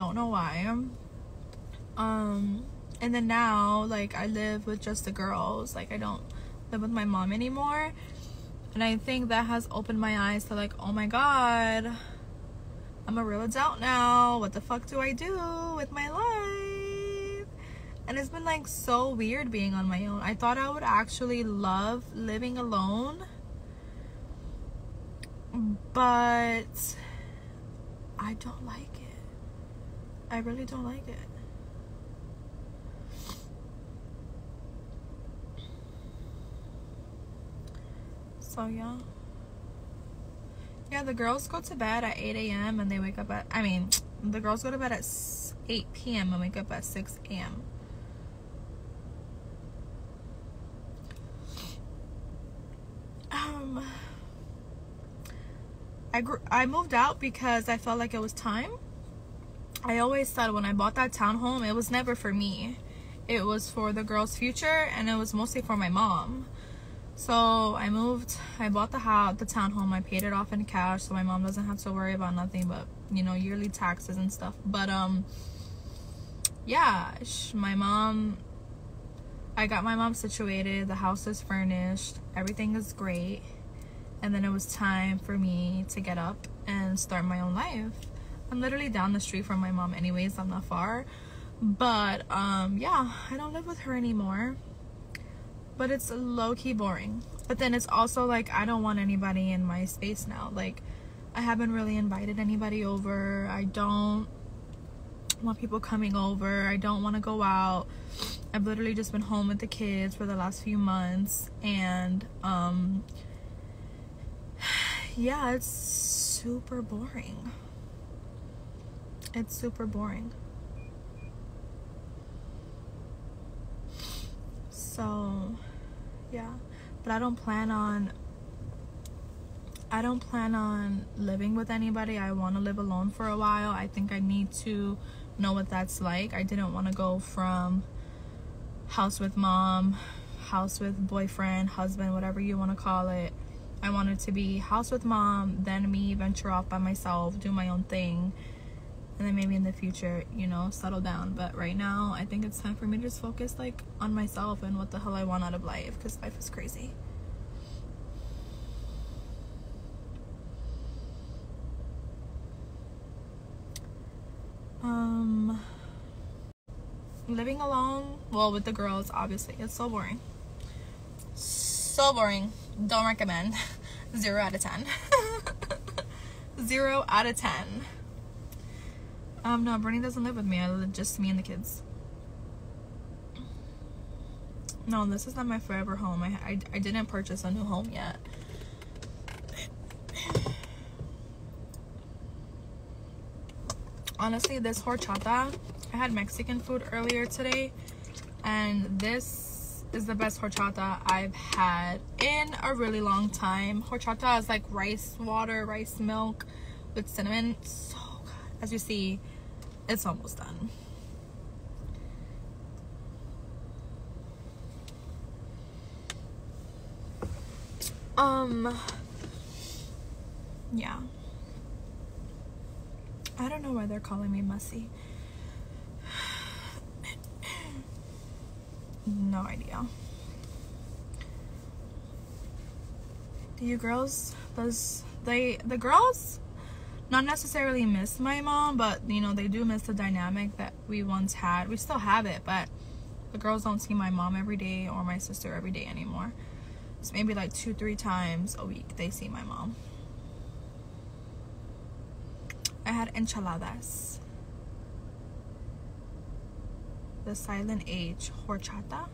don't know why. Um, and then now, like, I live with just the girls. Like, I don't live with my mom anymore. And I think that has opened my eyes to, like, oh my god, I'm a real adult now. What the fuck do I do with my life? And it's been, like, so weird being on my own. I thought I would actually love living alone. But I don't like it. I really don't like it. So yeah. Yeah, the girls go to bed at 8 a.m. and they wake up at, I mean, the girls go to bed at 8 p.m. and wake up at 6 a.m. Um, I grew, I moved out because I felt like it was time I always said when I bought that townhome, it was never for me. It was for the girl's future and it was mostly for my mom. So I moved, I bought the house, the townhome, I paid it off in cash so my mom doesn't have to worry about nothing but, you know, yearly taxes and stuff. But, um, yeah, my mom, I got my mom situated, the house is furnished, everything is great. And then it was time for me to get up and start my own life. I'm literally down the street from my mom anyways. I'm not far. But um yeah, I don't live with her anymore. But it's low-key boring. But then it's also like I don't want anybody in my space now. Like I haven't really invited anybody over. I don't want people coming over. I don't want to go out. I've literally just been home with the kids for the last few months and um yeah, it's super boring it's super boring. So, yeah. But I don't plan on I don't plan on living with anybody. I want to live alone for a while. I think I need to know what that's like. I didn't want to go from house with mom, house with boyfriend, husband, whatever you want to call it. I wanted to be house with mom, then me venture off by myself, do my own thing, and then maybe in the future you know settle down. But right now i think it's time for me to just focus like on myself and what the hell i want out of life because life is crazy. Um living alone well with the girls obviously it's so boring. So boring. Don't recommend. Zero out of ten. Zero out of ten um, no, Bernie doesn't live with me. I live just me and the kids. No, this is not my forever home. I, I, I didn't purchase a new home yet. Honestly, this horchata, I had Mexican food earlier today. And this is the best horchata I've had in a really long time. Horchata is like rice water, rice milk with cinnamon. So good. As you see, it's almost done. Um, yeah. I don't know why they're calling me messy. no idea. Do you girls, does they, the girls not necessarily miss my mom, but you know, they do miss the dynamic that we once had. We still have it, but the girls don't see my mom every day or my sister every day anymore. It's maybe like two, three times a week they see my mom. I had enchiladas. The silent H, horchata.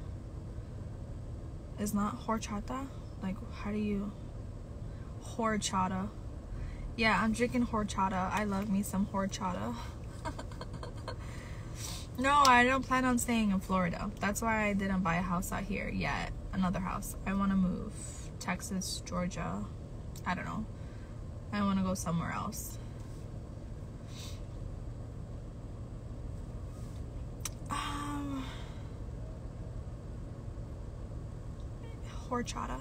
Is not horchata. Like, how do you? Horchata. Yeah, I'm drinking horchata. I love me some horchata. no, I don't plan on staying in Florida. That's why I didn't buy a house out here yet. Another house. I want to move. Texas, Georgia. I don't know. I want to go somewhere else. Um, horchata.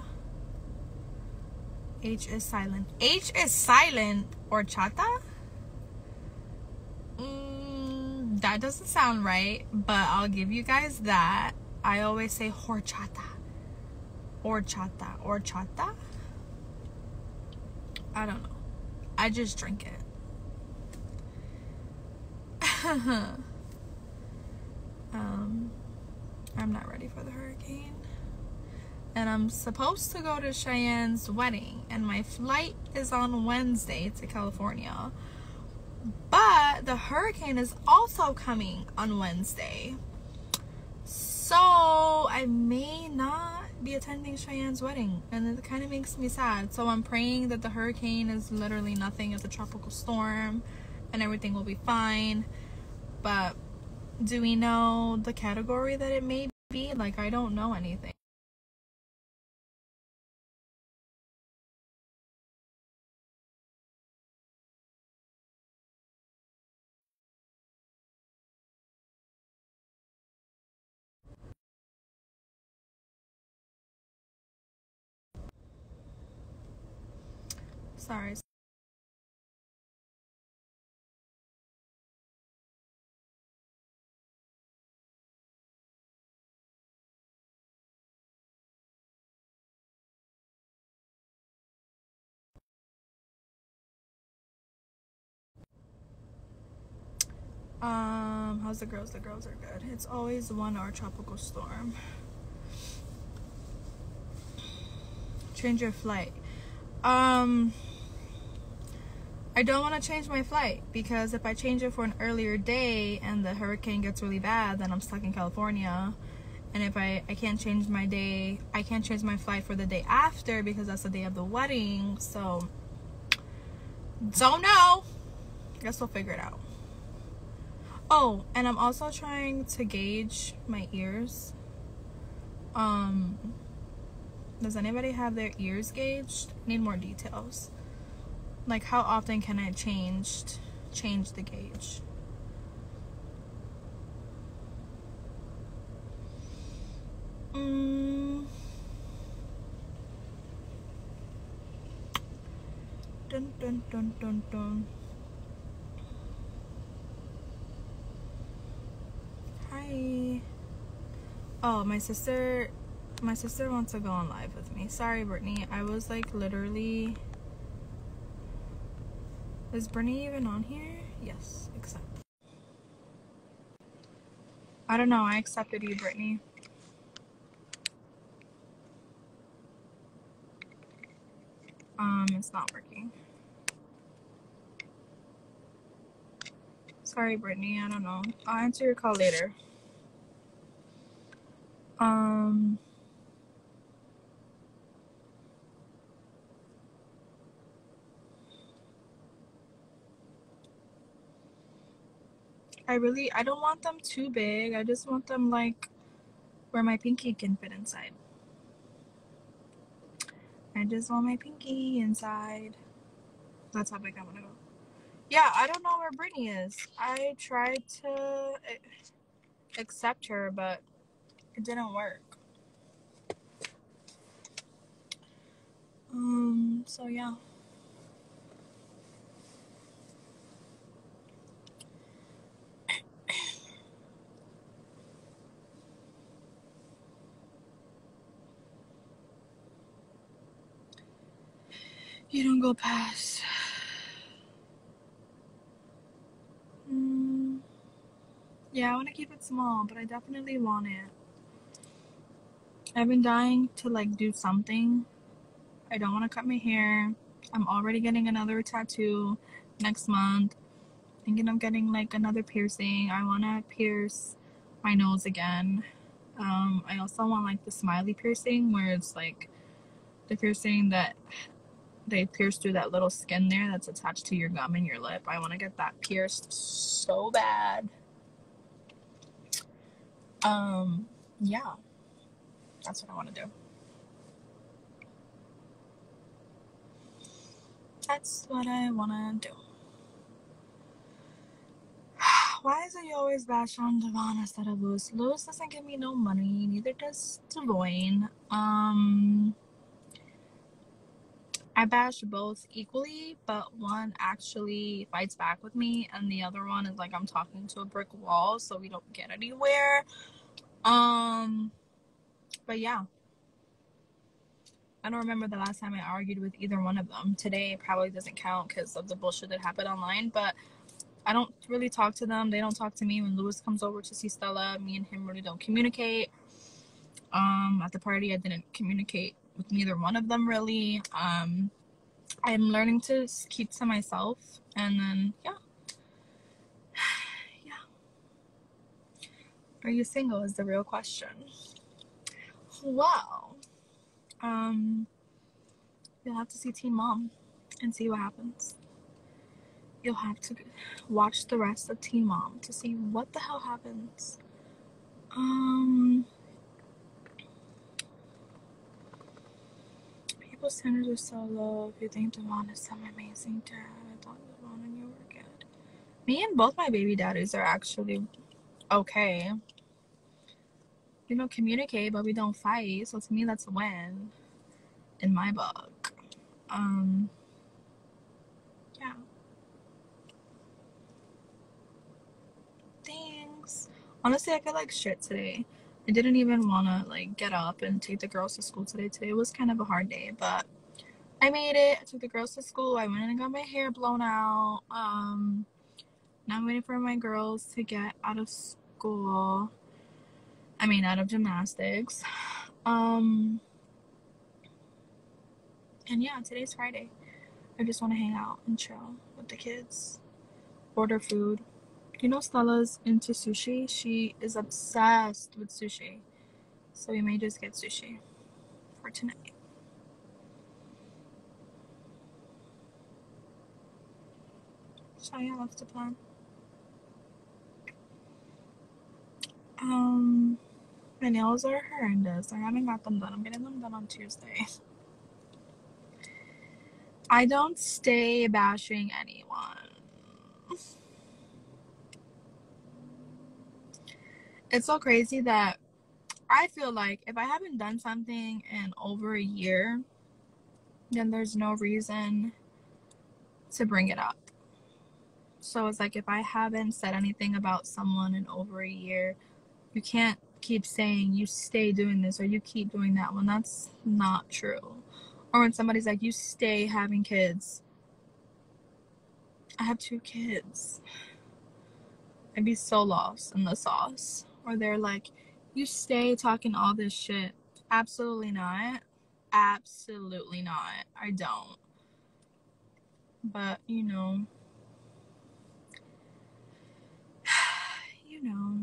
H is silent. H is silent. Horchata? Mm, that doesn't sound right, but I'll give you guys that. I always say horchata. Horchata. Horchata? I don't know. I just drink it. um, I'm not ready for the hurricane. And I'm supposed to go to Cheyenne's wedding, and my flight is on Wednesday to California. But the hurricane is also coming on Wednesday. So I may not be attending Cheyenne's wedding. And it kind of makes me sad. So I'm praying that the hurricane is literally nothing. It's a tropical storm and everything will be fine. But do we know the category that it may be? Like, I don't know anything. Sorry. Um, how's the girls? The girls are good. It's always one or tropical storm. Change your flight. Um, I don't want to change my flight because if I change it for an earlier day and the hurricane gets really bad, then I'm stuck in California. And if I, I can't change my day, I can't change my flight for the day after because that's the day of the wedding. So, don't know. Guess we'll figure it out. Oh, and I'm also trying to gauge my ears. Um, does anybody have their ears gauged? Need more details like how often can I change change the gauge? Mm. Dun dun dun dun dun. Hi. Oh, my sister my sister wants to go on live with me. Sorry, Brittany. I was like literally is Brittany even on here? Yes, accept. I don't know. I accepted you, Brittany. Um, it's not working. Sorry, Brittany. I don't know. I'll answer your call later. Um. I really I don't want them too big. I just want them like where my pinky can fit inside. I just want my pinky inside. That's how big I want to go. Yeah, I don't know where Brittany is. I tried to accept her, but it didn't work. Um, so yeah. You don't go past. Mm, yeah, I want to keep it small, but I definitely want it. I've been dying to like do something. I don't want to cut my hair. I'm already getting another tattoo next month. Thinking of getting like another piercing. I want to pierce my nose again. Um, I also want like the smiley piercing where it's like the piercing that they pierce through that little skin there that's attached to your gum and your lip. I want to get that pierced so bad. Um, yeah. That's what I want to do. That's what I want to do. Why is it you always bash on Devon instead of Lewis? Lewis doesn't give me no money, neither does Devoin. Um, I bash both equally, but one actually fights back with me, and the other one is like I'm talking to a brick wall, so we don't get anywhere. Um, but yeah, I don't remember the last time I argued with either one of them. Today probably doesn't count because of the bullshit that happened online, but I don't really talk to them. They don't talk to me when Lewis comes over to see Stella. Me and him really don't communicate. Um, at the party, I didn't communicate with neither one of them really. Um, I'm learning to keep to myself, and then yeah, yeah. Are you single? Is the real question. Well, um, you'll have to see Teen Mom and see what happens. You'll have to watch the rest of Teen Mom to see what the hell happens. Um. People's standards are so low. If you think Devon is some amazing dad, I thought Devon and you were good. Me and both my baby daddies are actually okay. We don't communicate, but we don't fight. So to me, that's a win in my book. Um, yeah. Thanks. Honestly, I feel like shit today. I didn't even want to like get up and take the girls to school today. Today was kind of a hard day, but I made it. I took the girls to school. I went and got my hair blown out. Um, now I'm waiting for my girls to get out of school. I mean, out of gymnastics. Um, and yeah, today's Friday. I just want to hang out and chill with the kids, order food, you know Stella's into sushi. She is obsessed with sushi. So we may just get sushi for tonight. Yeah, that's the plan. Um, my nails are horrendous. I haven't got them done. I'm getting them done on Tuesday. I don't stay bashing anyone. It's so crazy that I feel like if I haven't done something in over a year, then there's no reason to bring it up. So it's like if I haven't said anything about someone in over a year, you can't keep saying you stay doing this or you keep doing that when that's not true. Or when somebody's like, you stay having kids. I have two kids. I'd be so lost in the sauce or they're like, you stay talking all this shit. Absolutely not. Absolutely not. I don't. But, you know, you know,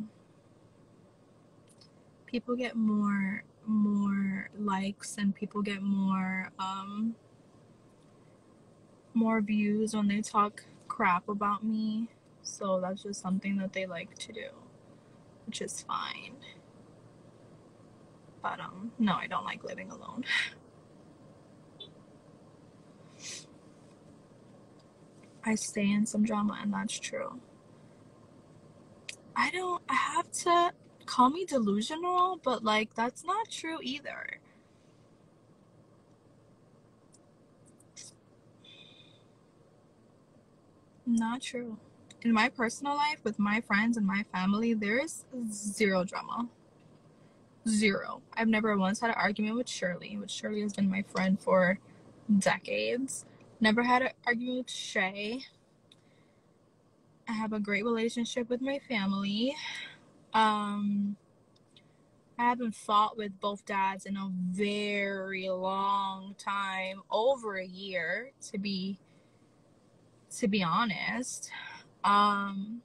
people get more more likes and people get more um more views when they talk crap about me. So that's just something that they like to do which is fine. But um no, I don't like living alone. I stay in some drama and that's true. I don't I have to call me delusional, but like that's not true either. Not true in my personal life with my friends and my family, there's zero drama. Zero. I've never once had an argument with Shirley, which Shirley has been my friend for decades. Never had an argument with Shay. I have a great relationship with my family. Um, I haven't fought with both dads in a very long time, over a year to be to be honest. Um,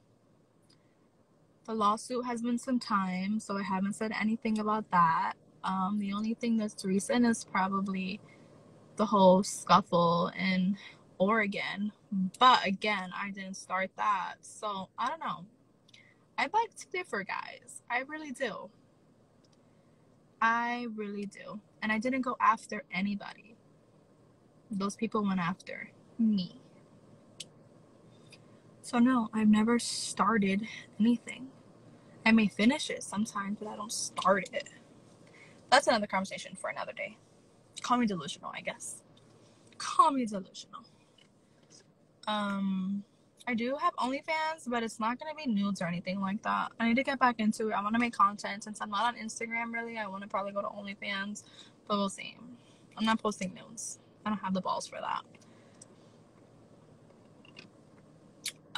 the lawsuit has been some time, so I haven't said anything about that. Um, the only thing that's recent is probably the whole scuffle in Oregon. But again, I didn't start that. So I don't know. I beg to differ, guys. I really do. I really do. And I didn't go after anybody. Those people went after me. So no, I've never started anything. I may finish it sometimes, but I don't start it. That's another conversation for another day. Call me delusional, I guess. Call me delusional. Um, I do have OnlyFans, but it's not gonna be nudes or anything like that. I need to get back into it. I want to make content since I'm not on Instagram really. I want to probably go to OnlyFans, but we'll see. I'm not posting nudes. I don't have the balls for that.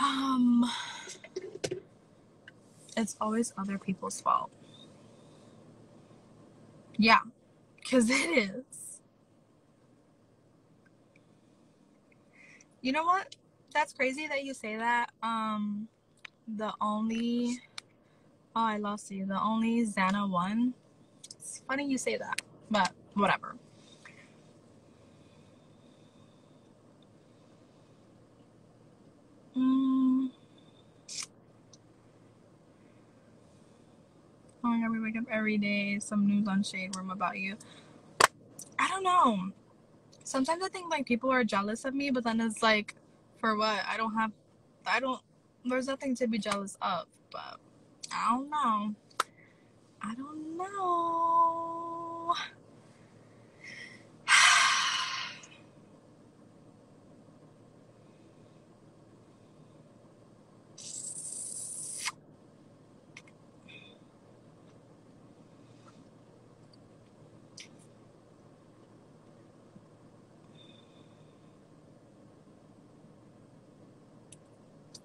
Um, it's always other people's fault. Yeah, because it is. You know what? That's crazy that you say that. Um, the only. Oh, I lost you. The only Xana one. It's funny you say that, but whatever. Mm. Oh my god, we wake up every day. Some news on Shade Room about you. I don't know. Sometimes I think like people are jealous of me, but then it's like, for what? I don't have, I don't, there's nothing to be jealous of, but I don't know. I don't know.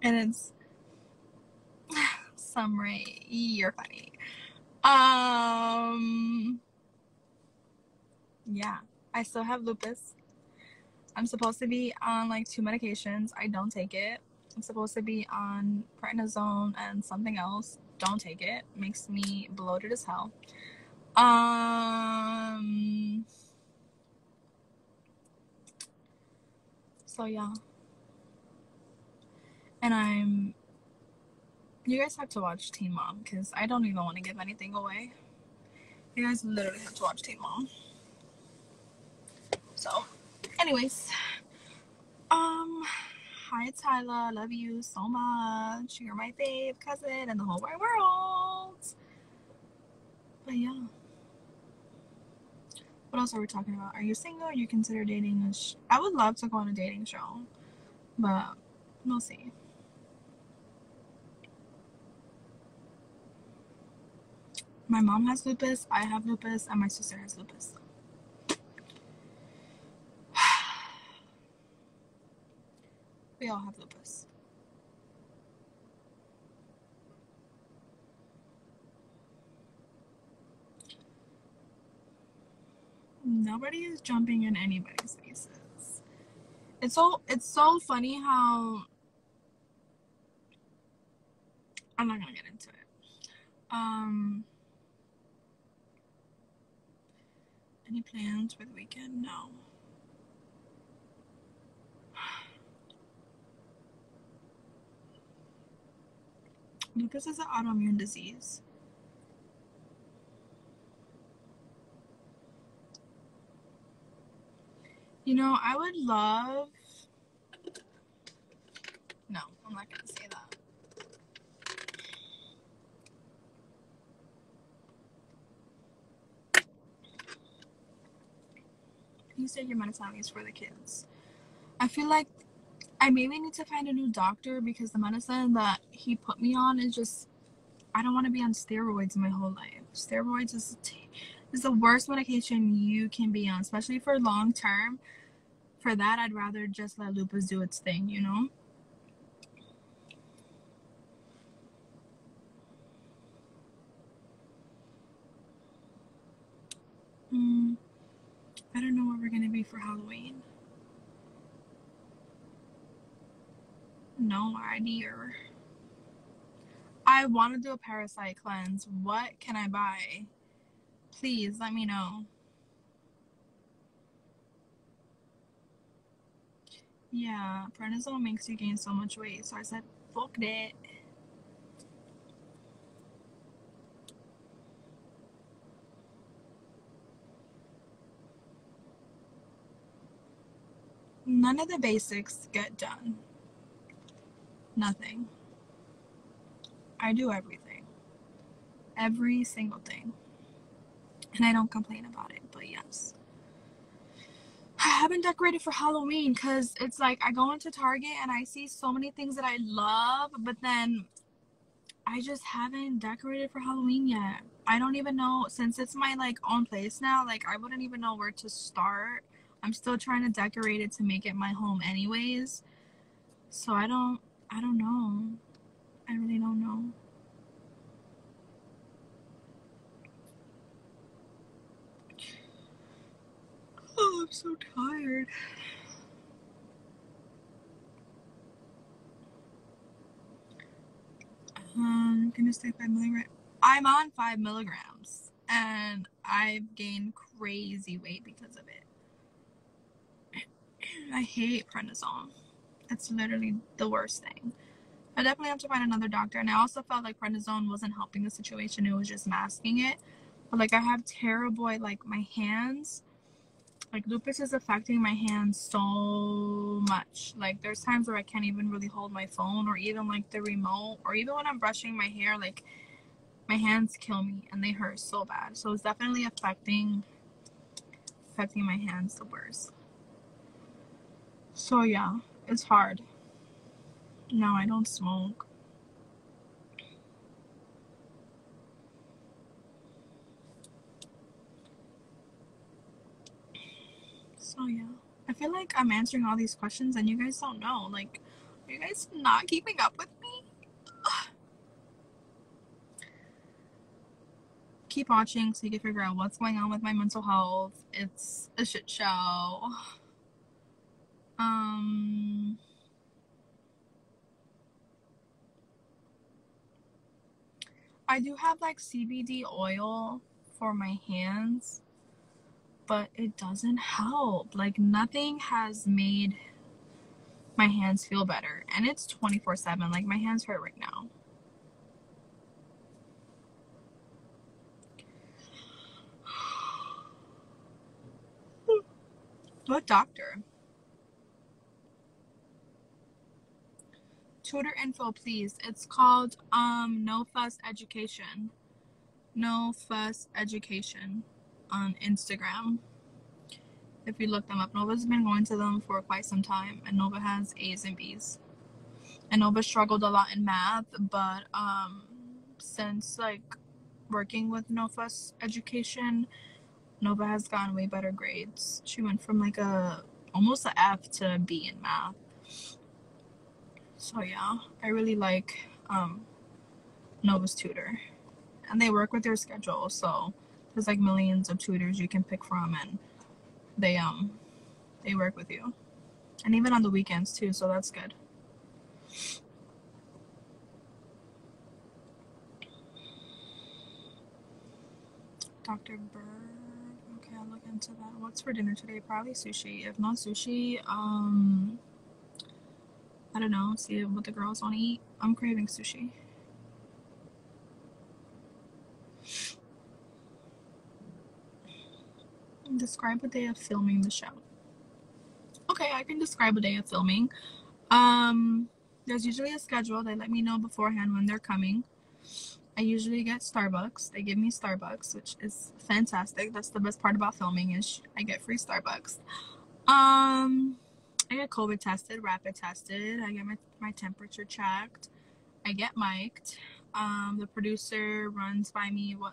And it's summary. you're funny. Um, yeah, I still have lupus. I'm supposed to be on like two medications. I don't take it. I'm supposed to be on prednisone and something else. Don't take it. Makes me bloated as hell. Um. So yeah. And I'm. You guys have to watch Teen Mom because I don't even want to give anything away. You guys literally have to watch Teen Mom. So, anyways, um, hi Tyler, love you so much. You're my fave cousin in the whole wide world. But yeah. What else are we talking about? Are you single? You consider dating? I would love to go on a dating show, but we'll see. My mom has lupus, I have lupus, and my sister has lupus. we all have lupus. Nobody is jumping in anybody's faces. It's so it's so funny how I'm not gonna get into it. Um any plans for the weekend? No. Lupus is an autoimmune disease. You know, I would love. No, I'm not gonna say that. You said your medicine is for the kids. I feel like I maybe need to find a new doctor because the medicine that he put me on is just I don't want to be on steroids my whole life. Steroids is is the worst medication you can be on, especially for long term. For that, I'd rather just let lupus do its thing, you know. Mm, I don't know what we're gonna be for Halloween. No idea. I want to do a parasite cleanse. What can I buy? Please let me know. Yeah, prednisone makes you gain so much weight. So I said, fuck that. None of the basics get done. Nothing. I do everything. Every single thing. And I don't complain about it, but yes. I haven't decorated for Halloween because it's like I go into Target and I see so many things that I love, but then I just haven't decorated for Halloween yet. I don't even know since it's my like own place now, like I wouldn't even know where to start. I'm still trying to decorate it to make it my home anyways. So I don't I don't know. I really don't know. Oh, I'm so tired. Um, gonna stay five milligrams. I'm on five milligrams, and I've gained crazy weight because of it. I hate prednisone. It's literally the worst thing. I definitely have to find another doctor, and I also felt like prednisone wasn't helping the situation; it was just masking it. But like, I have terrible like my hands like lupus is affecting my hands so much like there's times where i can't even really hold my phone or even like the remote or even when i'm brushing my hair like my hands kill me and they hurt so bad so it's definitely affecting affecting my hands the worst so yeah it's hard no i don't smoke So yeah, I feel like I'm answering all these questions and you guys don't know. Like, are you guys not keeping up with me? Keep watching so you can figure out what's going on with my mental health. It's a shit show. Um. I do have like CBD oil for my hands but it doesn't help. Like nothing has made my hands feel better. And it's 24 7. Like my hands hurt right now. what doctor? Tutor info, please. It's called um No Fuss Education. No Fuss Education on Instagram. If you look them up, Nova's been going to them for quite some time, and Nova has A's and B's. And Nova struggled a lot in math, but um, since like working with No Fuss Education, Nova has gotten way better grades. She went from like a almost a F to a B in math. So yeah, I really like um, Nova's tutor, and they work with their schedule. So there's like millions of tutors you can pick from and they um they work with you. And even on the weekends too so that's good. Dr bird okay i'll look into that. What's for dinner today? Probably sushi. If not sushi um i don't know see what the girls want to eat i'm craving sushi Describe a day of filming the show. Okay, I can describe a day of filming. Um, there's usually a schedule. They let me know beforehand when they're coming. I usually get Starbucks. They give me Starbucks, which is fantastic. That's the best part about filming is I get free Starbucks. Um, I get COVID tested, rapid tested. I get my, my temperature checked. I get mic'd. Um, the producer runs by me what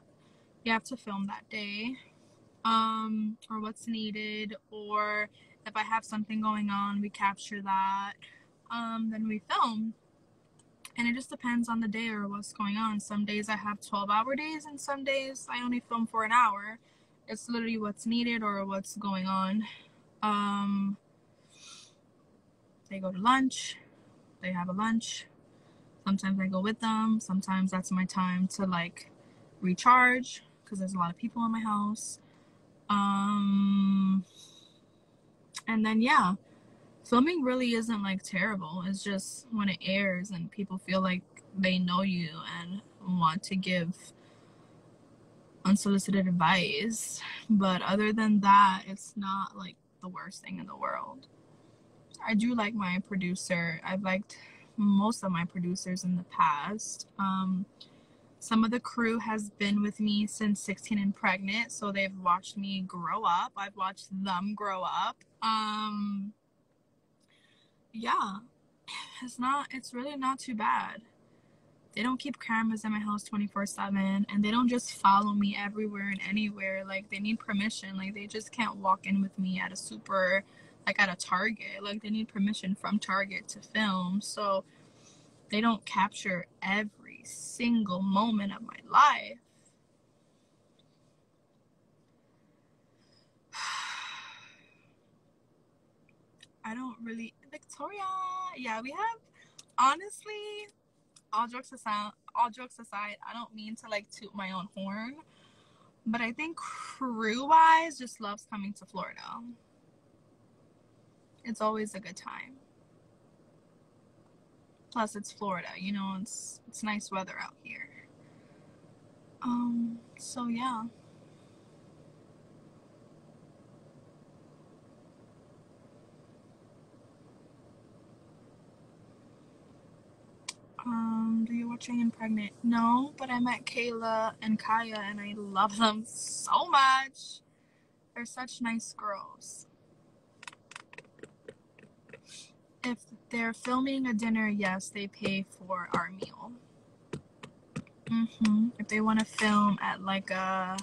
you have to film that day um, or what's needed, or if I have something going on, we capture that. Um, then we film. And it just depends on the day or what's going on. Some days I have 12 hour days, and some days I only film for an hour. It's literally what's needed or what's going on. Um, they go to lunch, they have a lunch. Sometimes I go with them. Sometimes that's my time to like recharge because there's a lot of people in my house. Um, and then yeah, filming really isn't like terrible. It's just when it airs and people feel like they know you and want to give unsolicited advice. But other than that, it's not like the worst thing in the world. I do like my producer. I've liked most of my producers in the past. Um, some of the crew has been with me since 16 and pregnant, so they've watched me grow up. I've watched them grow up. Um yeah. It's not it's really not too bad. They don't keep cameras in my house 24/7 and they don't just follow me everywhere and anywhere. Like they need permission. Like they just can't walk in with me at a super like at a Target. Like they need permission from Target to film. So they don't capture every single moment of my life. I don't really Victoria. Yeah, we have honestly all jokes aside all jokes aside, I don't mean to like toot my own horn. But I think crew wise just loves coming to Florida. It's always a good time. Plus, it's Florida. You know, it's it's nice weather out here. Um. So yeah. Um, do you watch I Pregnant? No, but I met Kayla and Kaya and I love them so much. They're such nice girls if they're filming a dinner, yes, they pay for our meal. Mm-hmm. If they want to film at like a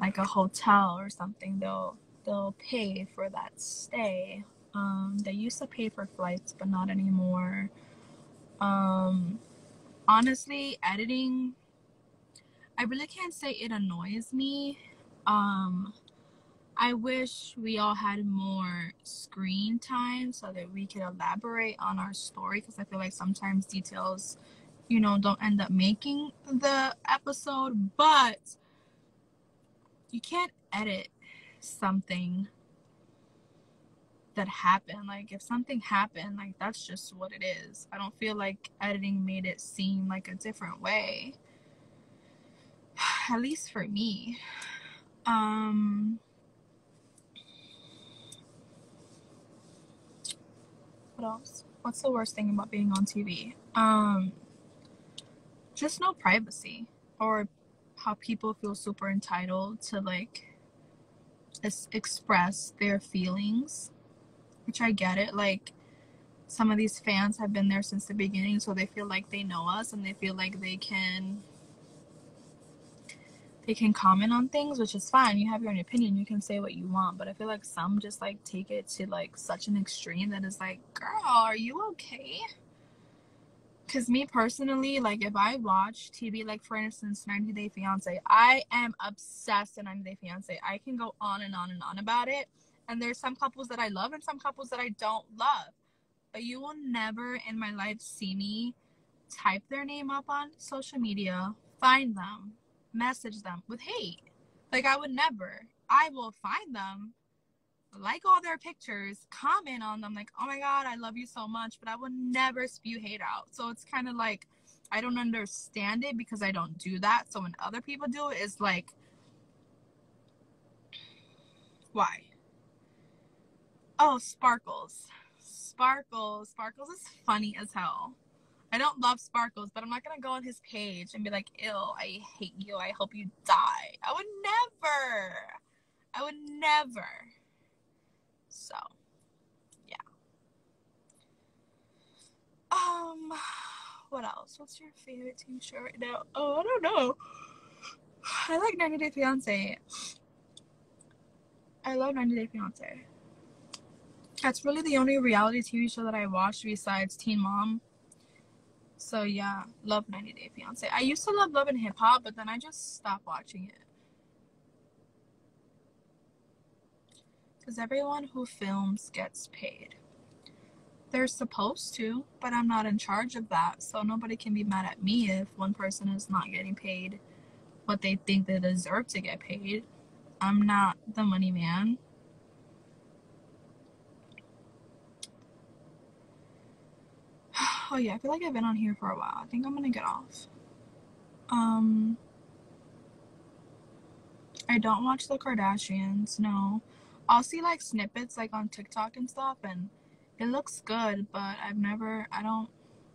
like a hotel or something, they'll they'll pay for that stay. Um, they used to pay for flights, but not anymore. Um, honestly, editing, I really can't say it annoys me. Um, I wish we all had more screen time so that we could elaborate on our story because I feel like sometimes details, you know, don't end up making the episode, but you can't edit something that happened. Like, if something happened, like, that's just what it is. I don't feel like editing made it seem like a different way. At least for me. Um, what else? What's the worst thing about being on TV? Um, just no privacy or how people feel super entitled to like es- express their feelings, which I get it. Like some of these fans have been there since the beginning, so they feel like they know us and they feel like they can they can comment on things, which is fine. You have your own opinion. You can say what you want. But I feel like some just like take it to like such an extreme that is like, girl, are you okay? Because me personally, like if I watch TV, like for instance, 90 Day Fiance, I am obsessed with 90 Day Fiance. I can go on and on and on about it. And there's some couples that I love and some couples that I don't love. But you will never in my life see me type their name up on social media, find them, message them with hate. Like I would never. I will find them, like all their pictures, comment on them like, "Oh my god, I love you so much," but I would never spew hate out. So it's kind of like I don't understand it because I don't do that. So when other people do it, it's like why? Oh, Sparkles. Sparkles. Sparkles is funny as hell. I don't love Sparkles, but I'm not gonna go on his page and be like, "Ill, I hate you. I hope you die." I would never. I would never. So, yeah. Um, what else? What's your favorite TV show right now? Oh, I don't know. I like 90 Day Fiance. I love 90 Day Fiance. That's really the only reality TV show that I watched besides Teen Mom so yeah, love 90 Day Fiance. I used to love Love and Hip Hop, but then I just stopped watching it. Because everyone who films gets paid. They're supposed to, but I'm not in charge of that, so nobody can be mad at me if one person is not getting paid what they think they deserve to get paid. I'm not the money man. Oh yeah, I feel like I've been on here for a while. I think I'm gonna get off. Um, I don't watch the Kardashians. No, I'll see like snippets like on TikTok and stuff, and it looks good. But I've never. I don't.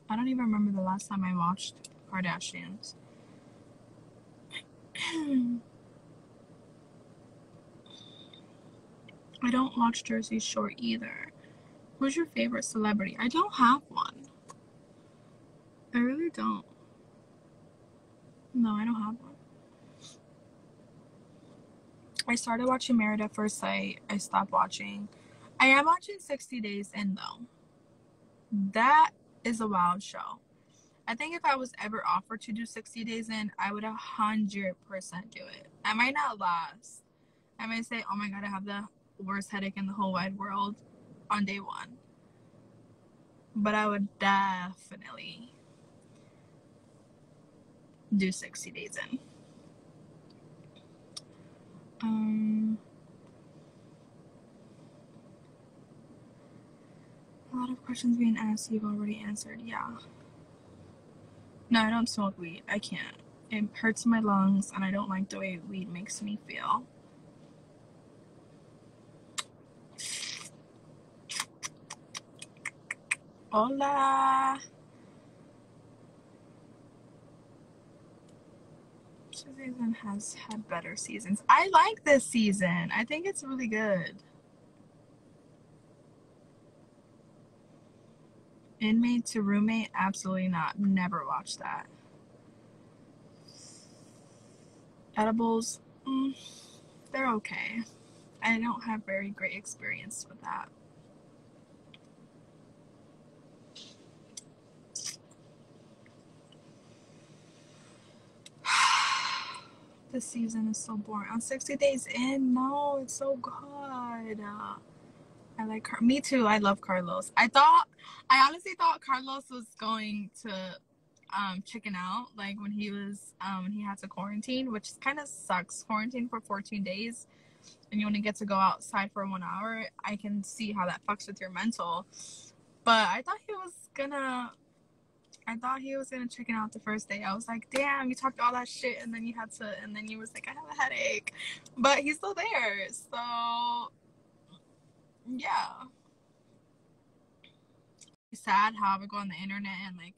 I don't even remember the last time I watched Kardashians. I don't watch Jersey Shore either. Who's your favorite celebrity? I don't have one. I really don't. No, I don't have one. I started watching Married at First Sight. I stopped watching. I am watching 60 Days In though. That is a wild show. I think if I was ever offered to do 60 Days In, I would a hundred percent do it. I might not last. I might say, oh my god, I have the worst headache in the whole wide world on day one. But I would definitely do 60 days in. Um, a lot of questions being asked you've already answered. Yeah. No, I don't smoke weed. I can't. It hurts my lungs and I don't like the way weed makes me feel. Hola. Season has had better seasons. I like this season. I think it's really good. Inmate to roommate? Absolutely not. Never watched that. Edibles? Mm, they're okay. I don't have very great experience with that. This season is so boring. On 60 Days In, no, it's so good. Uh, I like Car- me too. I love Carlos. I thought, I honestly thought Carlos was going to um, chicken out, like when he was, um, when he had to quarantine, which kind of sucks. Quarantine for 14 days, and you only get to go outside for one hour. I can see how that fucks with your mental. But I thought he was gonna I thought he was gonna chicken out the first day. I was like, damn, you talked all that shit and then you had to and then you was like, I have a headache. But he's still there. So yeah. It's sad how I go on the internet and like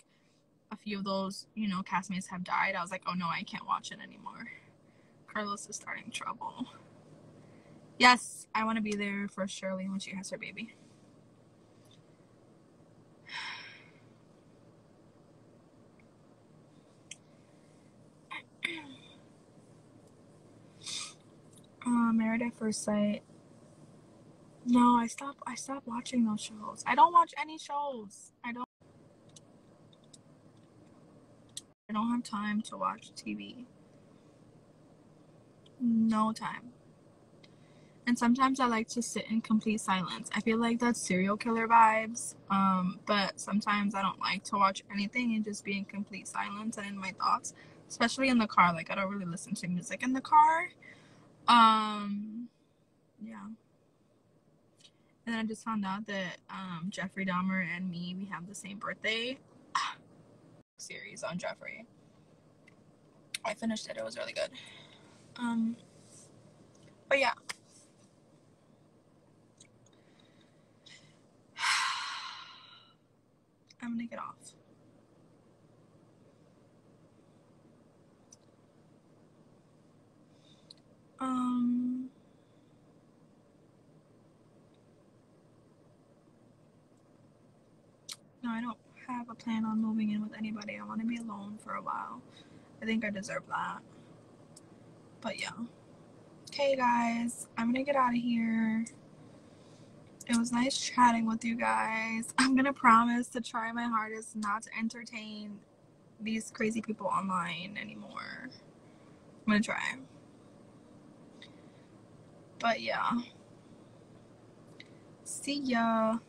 a few of those, you know, castmates have died. I was like, oh no, I can't watch it anymore. Carlos is starting trouble. Yes, I want to be there for Shirley when she has her baby. Uh, Married at First Sight. No, I stopped. I stopped watching those shows. I don't watch any shows. I don't. I don't have time to watch TV. No time. And sometimes I like to sit in complete silence. I feel like that's serial killer vibes. Um, but sometimes I don't like to watch anything and just be in complete silence and in my thoughts, especially in the car. Like I don't really listen to music in the car. Um, yeah. And then I just found out that um, Jeffrey Dahmer and me, we have the same birthday series on Jeffrey. I finished it. It was really good. Um, but yeah. I'm gonna get off. Um. No, I don't have a plan on moving in with anybody. I want to be alone for a while. I think I deserve that. But yeah. Okay, guys, I'm gonna get out of here. It was nice chatting with you guys. I'm gonna promise to try my hardest not to entertain these crazy people online anymore. I'm gonna try. But yeah. See ya.